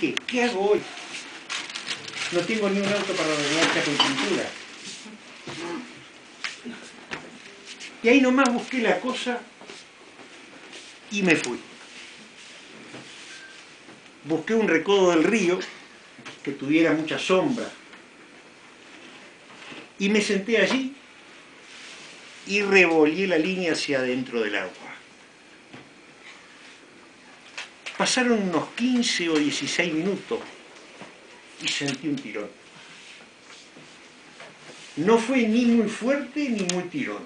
¿qué hago hoy? No tengo ni un auto para arreglar con pintura. Y ahí nomás busqué la cosa y me fui. Busqué un recodo del río que tuviera mucha sombra. Y me senté allí y revolví la línea hacia adentro del agua. Pasaron unos 15 o 16 minutos y sentí un tirón. No fue ni muy fuerte ni muy tirón.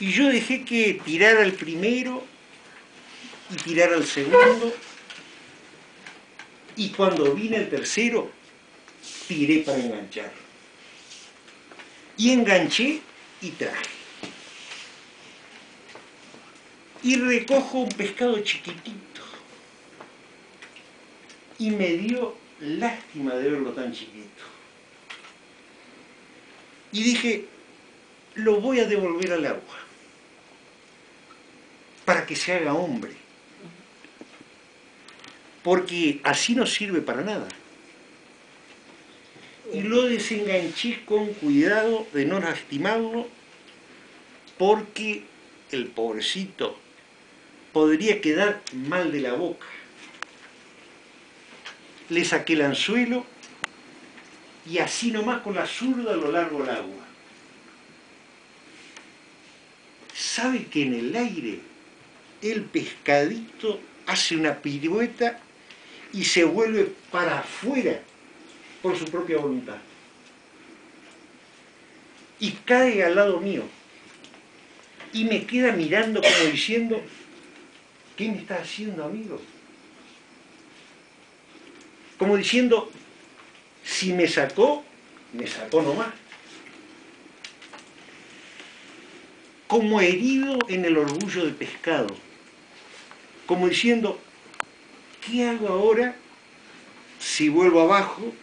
Y yo dejé que tirara el primero y tirara el segundo. Y cuando vine el tercero, tiré para enganchar. Y enganché y traje. Y recojo un pescado chiquitito. Y me dio lástima de verlo tan chiquito. Y dije, lo voy a devolver al agua para que se haga hombre. Porque así no sirve para nada. Y lo desenganché con cuidado de no lastimarlo porque el pobrecito podría quedar mal de la boca. Le saqué el anzuelo y así nomás con la zurda lo largo al agua. ¿Sabe que en el aire el pescadito hace una pirueta y se vuelve para afuera por su propia voluntad? Y cae al lado mío y me queda mirando como diciendo, ¿qué me está haciendo, amigo? Como diciendo, si me sacó, me sacó nomás. Como herido en el orgullo del pescado. Como diciendo, ¿qué hago ahora si vuelvo abajo?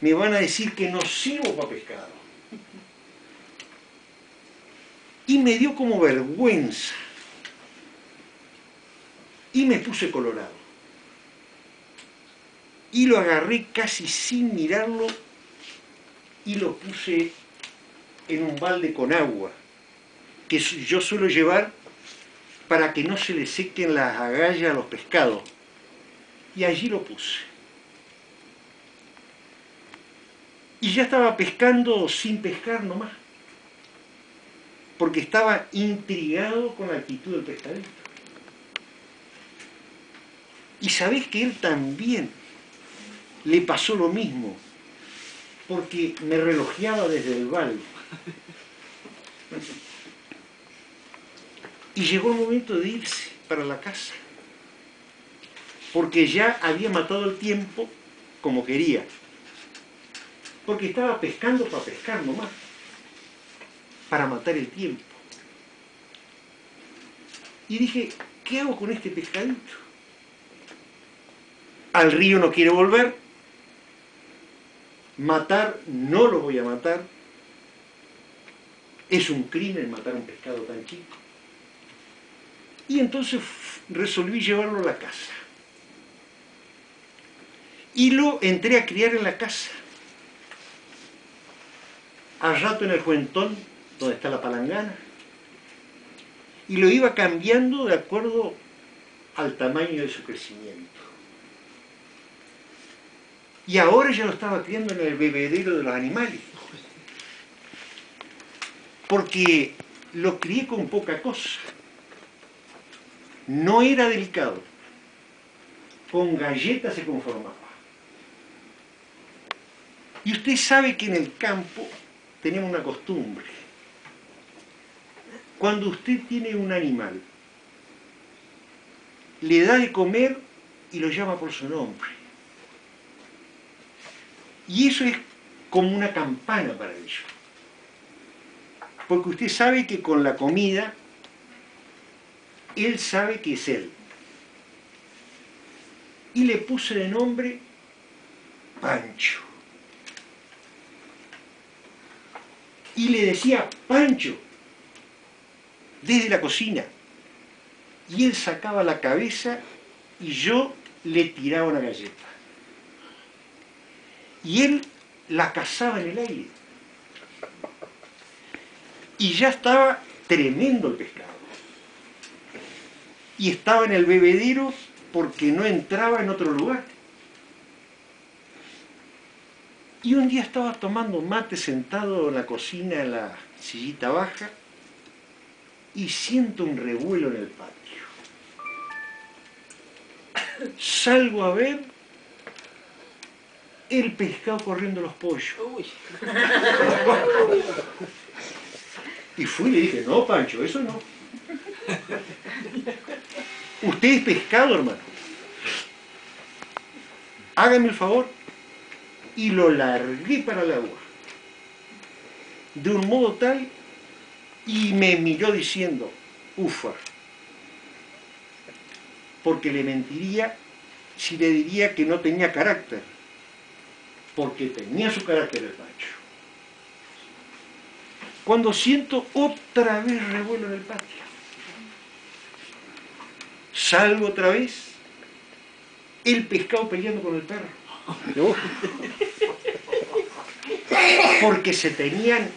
Me van a decir que no sirvo para pescado. Y me dio como vergüenza. Y me puse colorado. Y lo agarré casi sin mirarlo y lo puse en un balde con agua, que yo suelo llevar para que no se le sequen las agallas a los pescados. Y allí lo puse. Y ya estaba pescando sin pescar nomás porque estaba intrigado con la actitud del pescadito. Y sabés que él también le pasó lo mismo, porque me relojeaba desde el balde. Y llegó el momento de irse para la casa, porque ya había matado el tiempo como quería, porque estaba pescando para pescar nomás para matar el tiempo. Y dije, ¿qué hago con este pescadito? Al río no quiere volver, matar no lo voy a matar, es un crimen matar un pescado tan chico. Y entonces resolví llevarlo a la casa. Y lo entré a criar en la casa. Al rato en el juentón donde está la palangana, y lo iba cambiando de acuerdo al tamaño de su crecimiento. Y ahora ya lo estaba criando en el bebedero de los animales. Porque lo crié con poca cosa. No era delicado. Con galletas se conformaba. Y usted sabe que en el campo tenemos una costumbre cuando usted tiene un animal, le da de comer y lo llama por su nombre. Y eso es como una campana para ellos. Porque usted sabe que con la comida, él sabe que es él. Y le puse de nombre Pancho. Y le decía, Pancho, desde la cocina. Y él sacaba la cabeza y yo le tiraba una galleta. Y él la cazaba en el aire. Y ya estaba tremendo el pescado. Y estaba en el bebedero porque no entraba en otro lugar. Y un día estaba tomando mate sentado en la cocina, en la sillita baja, y siento un revuelo en el patio. Salgo a ver el pescado corriendo los pollos. Y fui y le dije, no, Pancho, eso no. Usted es pescado, hermano. Hágame el favor. Y lo largué para el agua. De un modo tal, y me miró diciendo, ufa. Porque le mentiría si le diría que no tenía carácter. Porque tenía su carácter el Pancho. Cuando siento otra vez revuelo en el patio salgo otra vez, el pescado peleando con el perro. Porque se tenían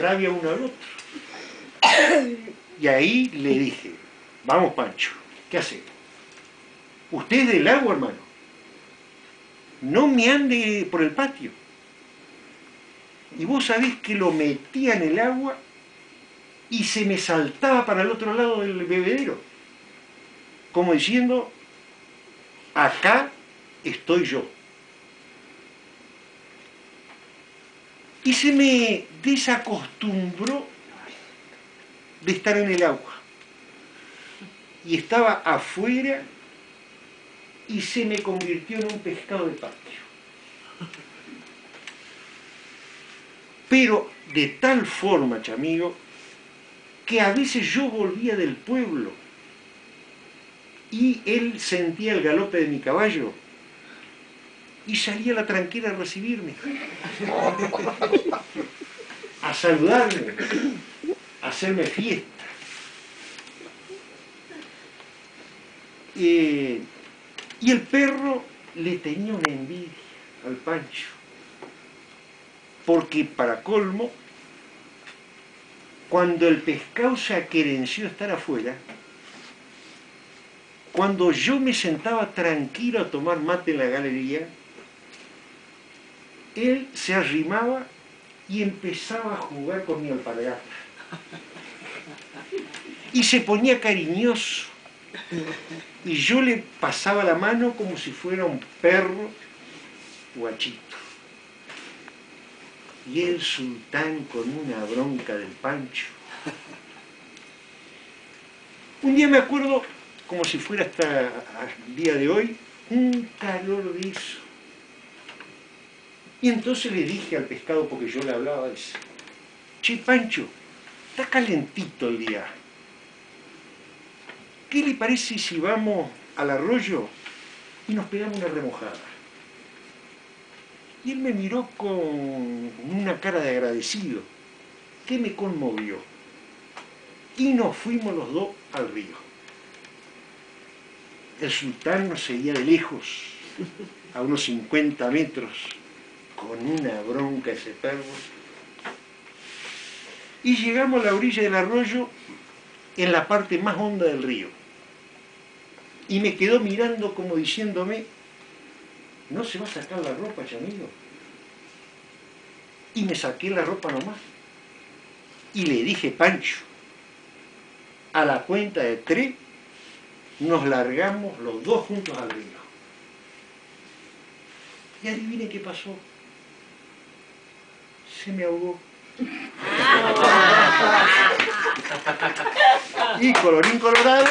rabia uno al otro. Y ahí le dije, vamos Pancho, ¿qué hacemos? Usted es del agua, hermano. No me ande por el patio. Y vos sabés que lo metía en el agua y se me saltaba para el otro lado del bebedero como diciendo, acá estoy yo. Y se me desacostumbró de estar en el agua. Y estaba afuera y se me convirtió en un pescado de patio. Pero de tal forma, chamigo, que a veces yo volvía del pueblo y él sentía el galope de mi caballo y salía la tranquila a recibirme, a saludarme, a hacerme fiesta. Eh, y el perro le tenía una envidia al Pancho, porque para colmo, cuando el pescado se aquerenció estar afuera, cuando yo me sentaba tranquilo a tomar mate en la galería, él se arrimaba y empezaba a jugar con mi alpargata. Y se ponía cariñoso. Y yo le pasaba la mano como si fuera un perro guachito. Y el sultán con una bronca del pancho. Un día me acuerdo como si fuera hasta el día de hoy, un calor de eso. Y entonces le dije al pescado, porque yo le hablaba, dice, che Pancho, está calentito el día. ¿Qué le parece si vamos al arroyo y nos pegamos una remojada? Y él me miró con una cara de agradecido, que me conmovió. Y nos fuimos los dos al río. El sultán nos seguía de lejos, a unos 50 metros, con una bronca ese perro. Y llegamos a la orilla del arroyo en la parte más honda del río. Y me quedó mirando como diciéndome, no se va a sacar la ropa, chamigo. Y me saqué la ropa nomás. Y le dije, Pancho, a la cuenta de tres, nos largamos los dos juntos al río. Y adivine qué pasó. Se me ahogó. y colorín colorado,